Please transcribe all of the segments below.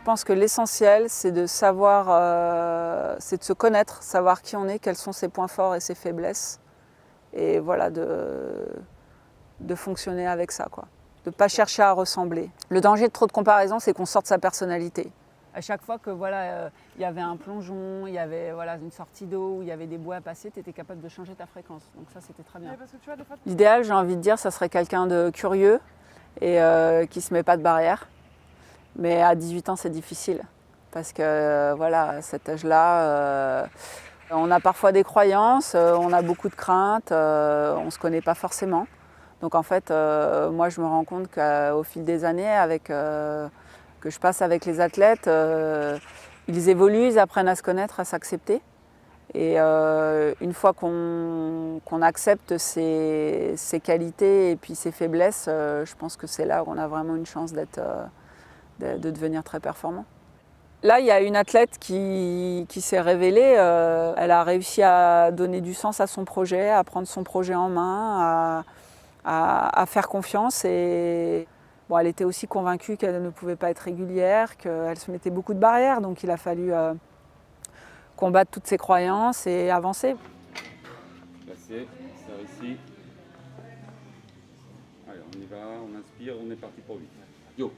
pense que l'essentiel, c'est de savoir, euh, c'est de se connaître, savoir qui on est, quels sont ses points forts et ses faiblesses. Et voilà, de, de fonctionner avec ça, quoi. De ne pas chercher à ressembler. Le danger de trop de comparaison, c'est qu'on sorte sa personnalité. À chaque fois que voilà, euh, il y avait un plongeon, il y avait voilà, une sortie d'eau, où il y avait des bois à passer, tu étais capable de changer ta fréquence. Donc ça, c'était très bien. L'idéal, j'ai envie de dire, ça serait quelqu'un de curieux et euh, qui ne se met pas de barrière. Mais à 18 ans, c'est difficile. Parce que, euh, voilà, à cet âge-là, euh, on a parfois des croyances, euh, on a beaucoup de craintes, on ne se connaît pas forcément. Donc en fait, moi, je me rends compte qu'au fil des années, avec, que je passe avec les athlètes, ils évoluent, ils apprennent à se connaître, à s'accepter. Et une fois qu'on accepte ses, qualités et puis ses faiblesses, je pense que c'est là où on a vraiment une chance d'être, de, de devenir très performant. Là, il y a une athlète qui, qui s'est révélée. euh, elle a réussi à donner du sens à son projet, à prendre son projet en main, à, à- faire confiance. Et bon, elle était aussi convaincue qu'elle ne pouvait pas être régulière, qu'elle se mettait beaucoup de barrières. Donc il a fallu euh, combattre toutes ses croyances et avancer. Placé, serre ici. Allez, on y va, on inspire, on est parti pour 8. Yo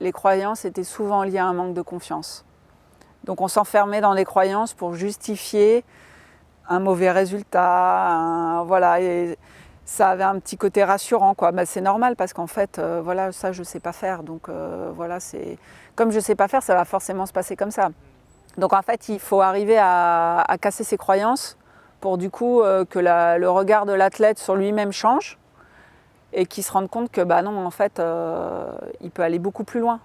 Les croyances étaient souvent liées à un manque de confiance. Donc on s'enfermait dans les croyances pour justifier un mauvais résultat, voilà, et ça avait un petit côté rassurant, quoi. Bah, c'est normal parce qu'en fait, euh, voilà, ça je sais pas faire, donc euh, voilà, c'est comme je sais pas faire, ça va forcément se passer comme ça. Donc en fait, il faut arriver à, casser ses croyances pour du coup euh, que le regard de l'athlète sur lui-même change et qu'il se rende compte que bah non, en fait, euh, il peut aller beaucoup plus loin.